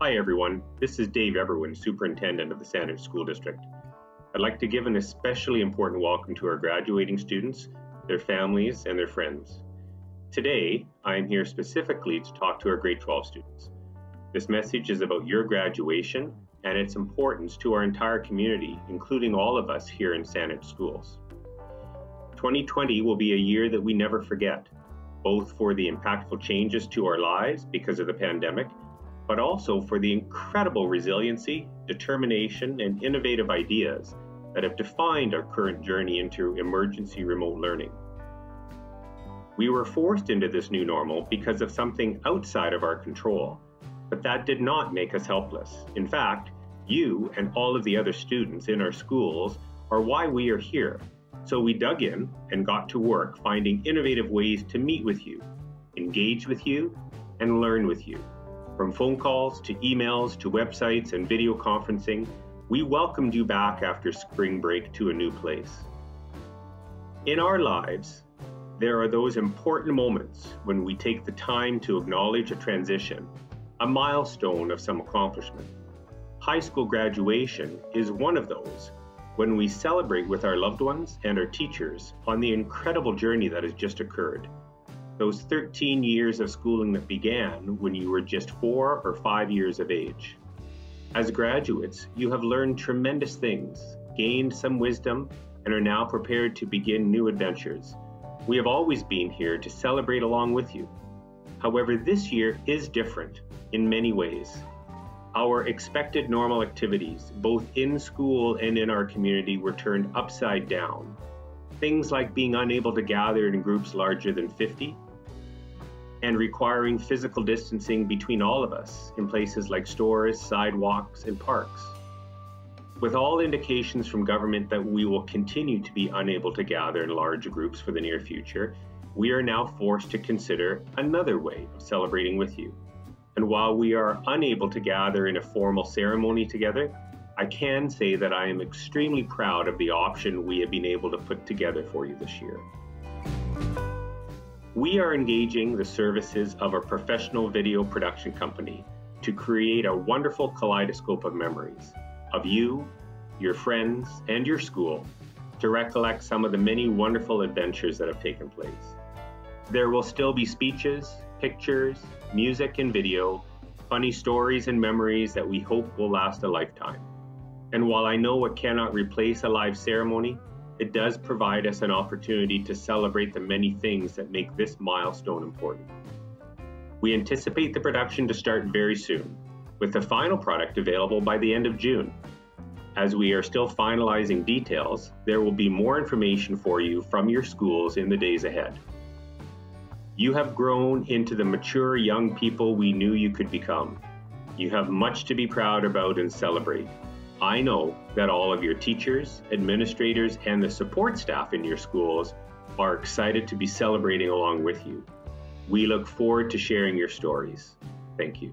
Hi everyone, this is Dave Eberwein, Superintendent of the Saanich School District. I'd like to give an especially important welcome to our graduating students, their families, and their friends. Today, I am here specifically to talk to our grade 12 students. This message is about your graduation and its importance to our entire community, including all of us here in Saanich Schools. 2020 will be a year that we never forget, both for the impactful changes to our lives because of the pandemic but also for the incredible resiliency, determination, and innovative ideas that have defined our current journey into emergency remote learning. We were forced into this new normal because of something outside of our control, but that did not make us helpless. In fact, you and all of the other students in our schools are why we are here. So we dug in and got to work finding innovative ways to meet with you, engage with you, and learn with you. From phone calls to emails to websites and video conferencing, we welcomed you back after spring break to a new place. In our lives, there are those important moments when we take the time to acknowledge a transition, a milestone of some accomplishment. High school graduation is one of those when we celebrate with our loved ones and our teachers on the incredible journey that has just occurred those 13 years of schooling that began when you were just four or five years of age. As graduates, you have learned tremendous things, gained some wisdom, and are now prepared to begin new adventures. We have always been here to celebrate along with you. However, this year is different in many ways. Our expected normal activities, both in school and in our community, were turned upside down. Things like being unable to gather in groups larger than 50, and requiring physical distancing between all of us in places like stores, sidewalks, and parks. With all indications from government that we will continue to be unable to gather in large groups for the near future, we are now forced to consider another way of celebrating with you. And while we are unable to gather in a formal ceremony together, I can say that I am extremely proud of the option we have been able to put together for you this year. We are engaging the services of a professional video production company to create a wonderful kaleidoscope of memories of you, your friends, and your school to recollect some of the many wonderful adventures that have taken place. There will still be speeches, pictures, music, and video, funny stories and memories that we hope will last a lifetime. And while I know it cannot replace a live ceremony, it does provide us an opportunity to celebrate the many things that make this milestone important. We anticipate the production to start very soon, with the final product available by the end of June. As we are still finalizing details, there will be more information for you from your schools in the days ahead. You have grown into the mature young people we knew you could become. You have much to be proud about and celebrate. I know that all of your teachers, administrators, and the support staff in your schools are excited to be celebrating along with you. We look forward to sharing your stories. Thank you.